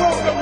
from